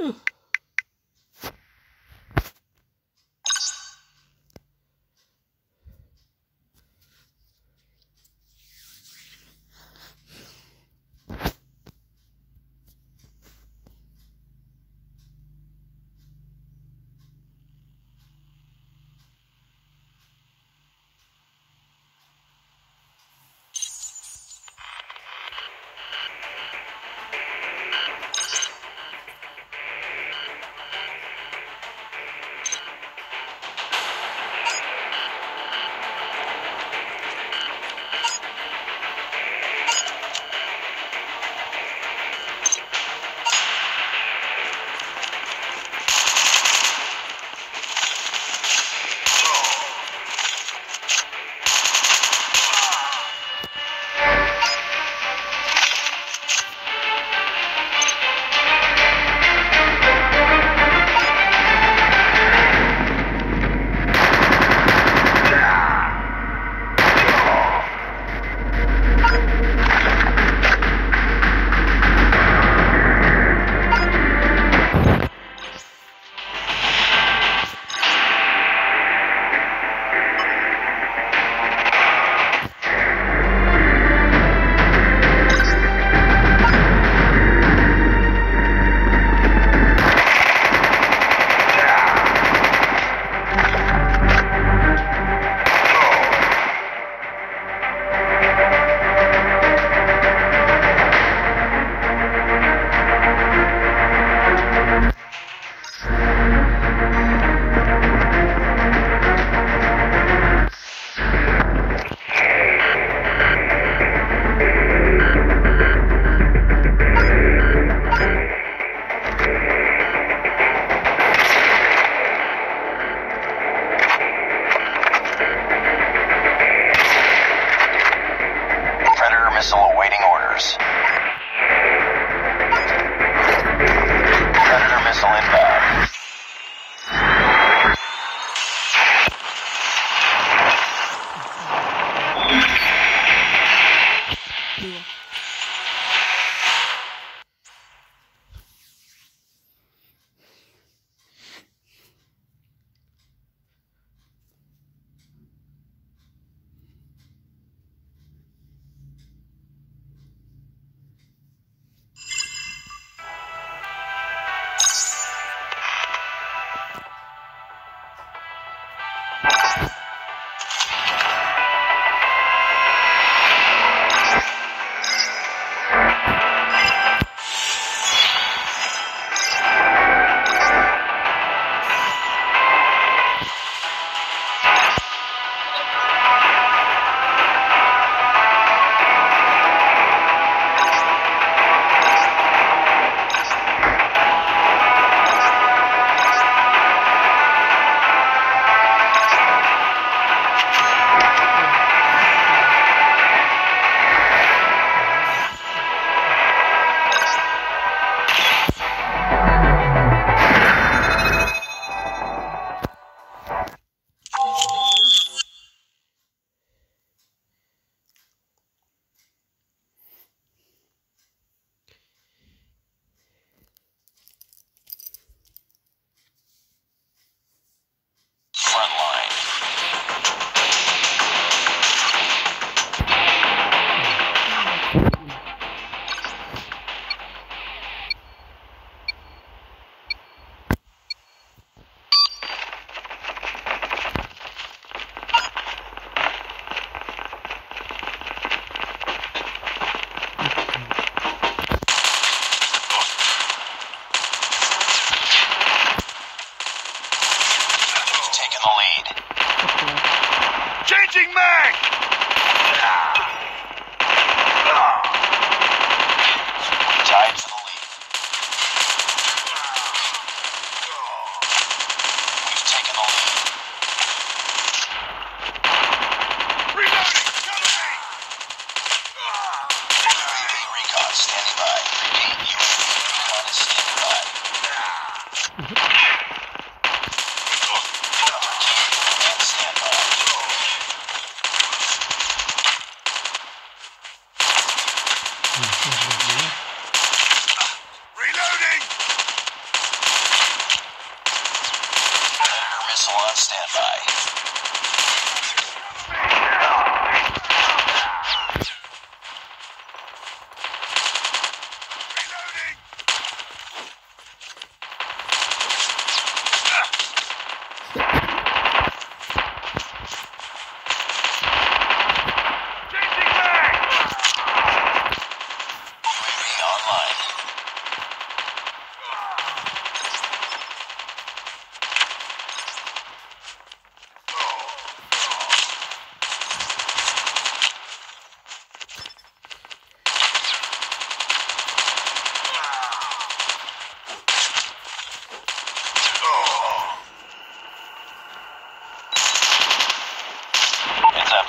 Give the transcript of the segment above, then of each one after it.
Hmm.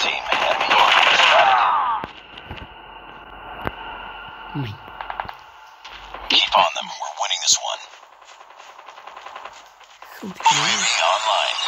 team. Keep on them. We're winning this one. Goed online.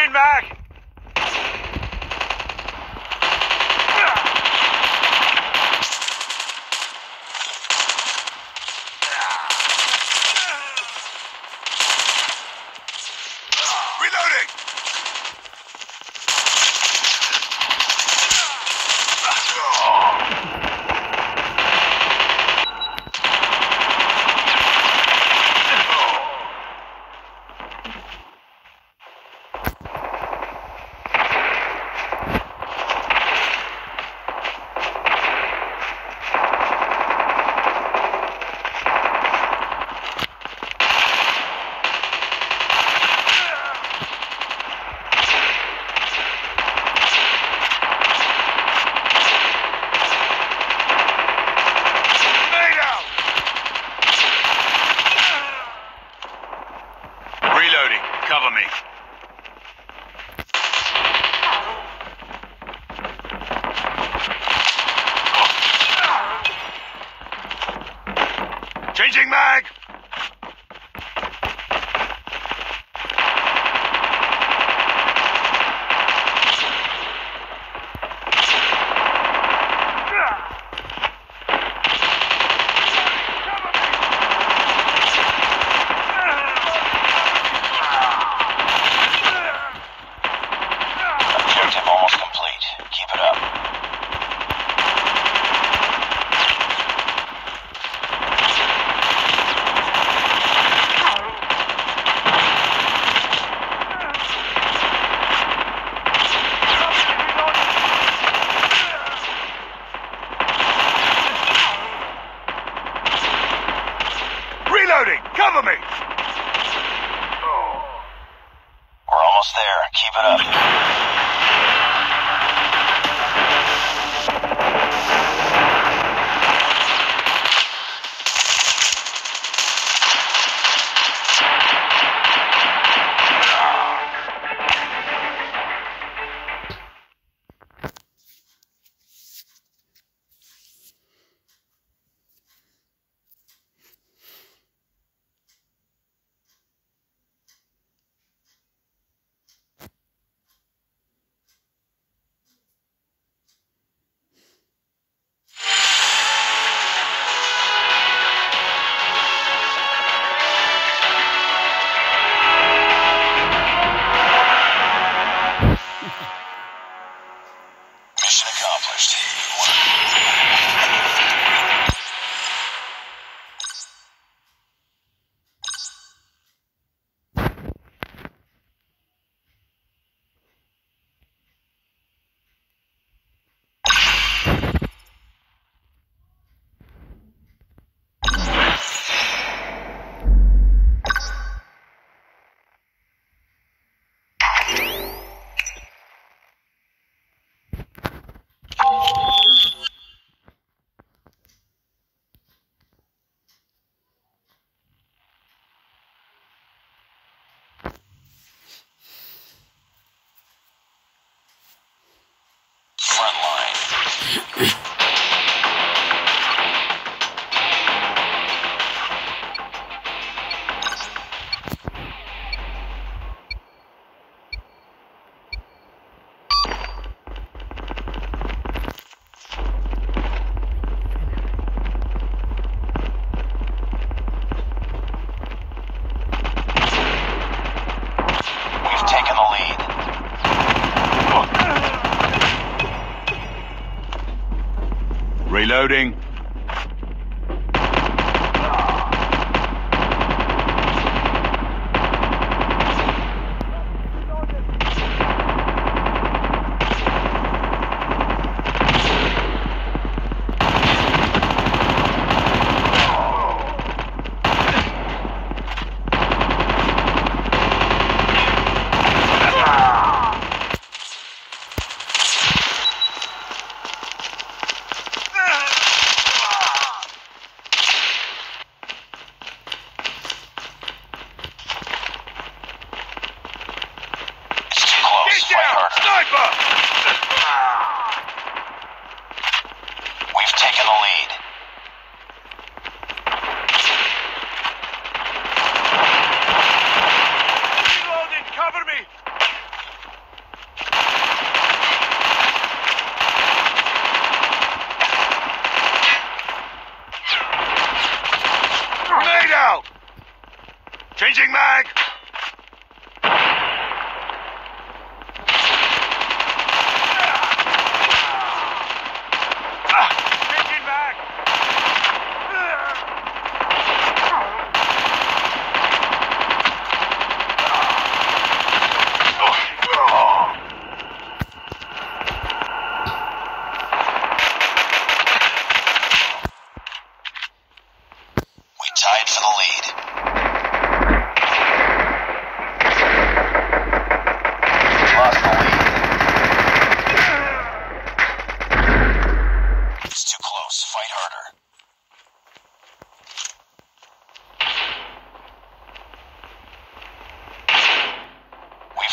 Changing mag! Cover me. Loading.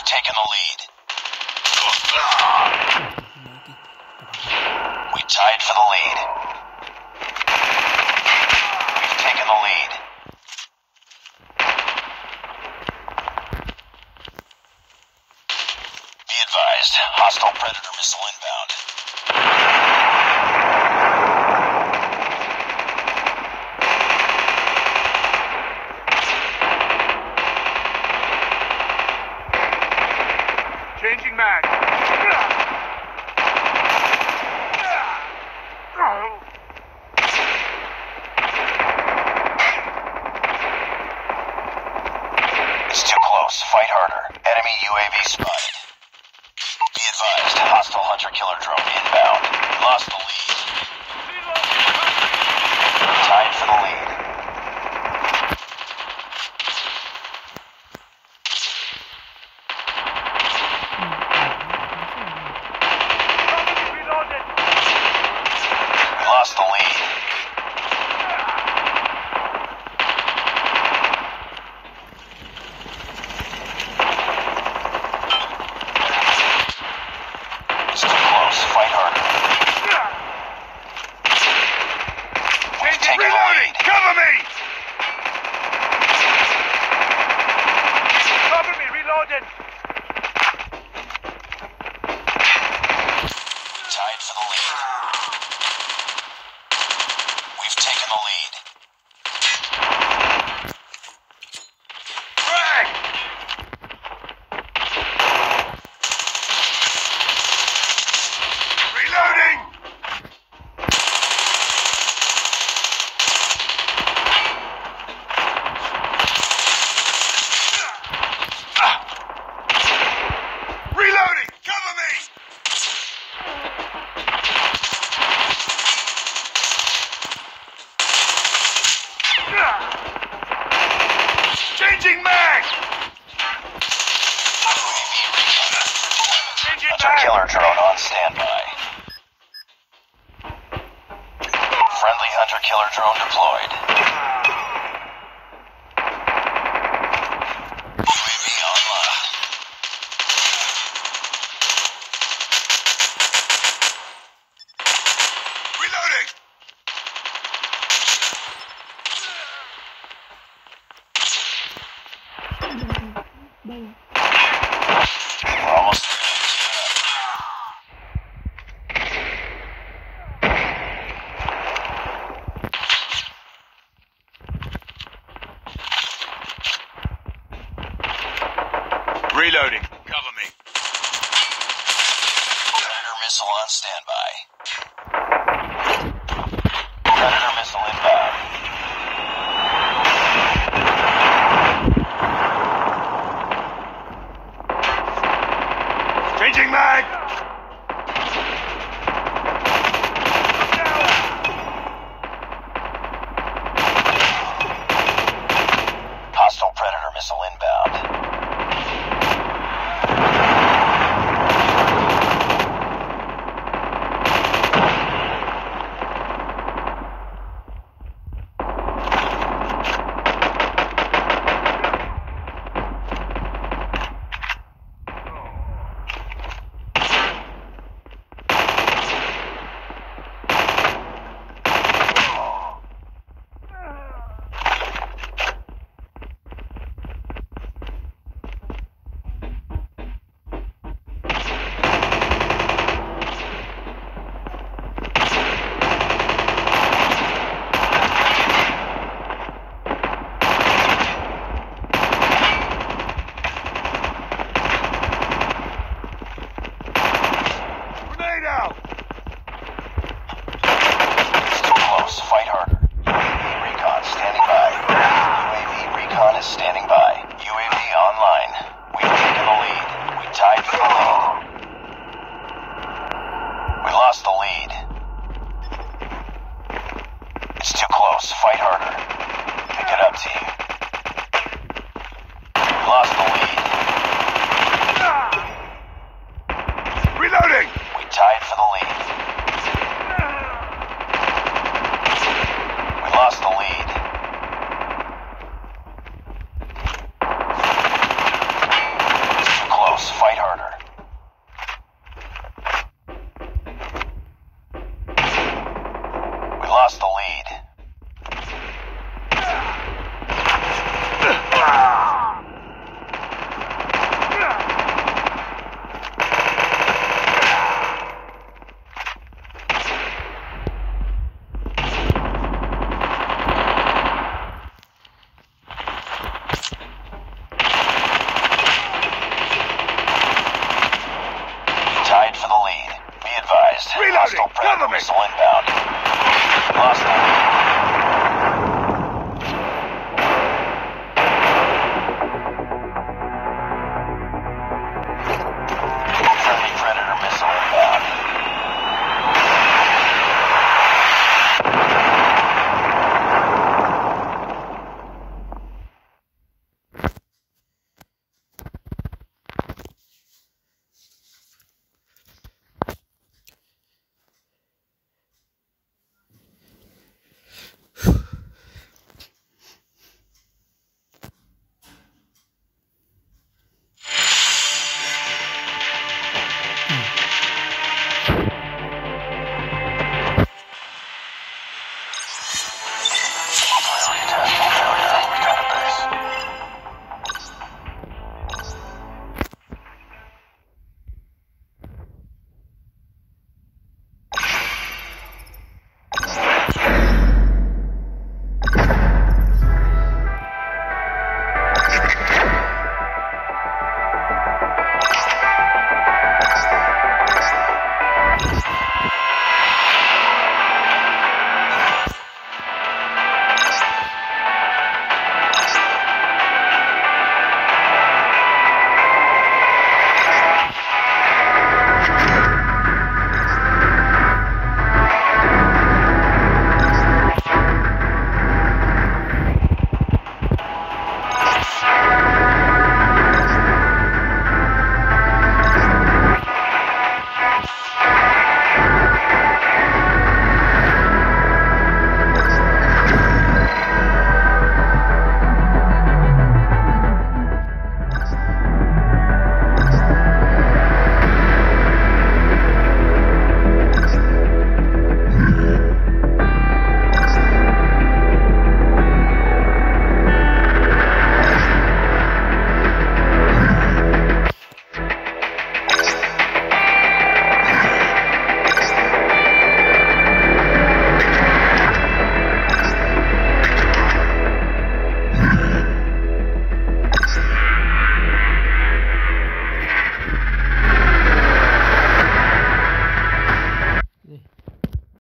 taken the lead. We tied for the lead. We've taken the lead. Be advised, hostile predator missile inbound. Missile on standby. across the league.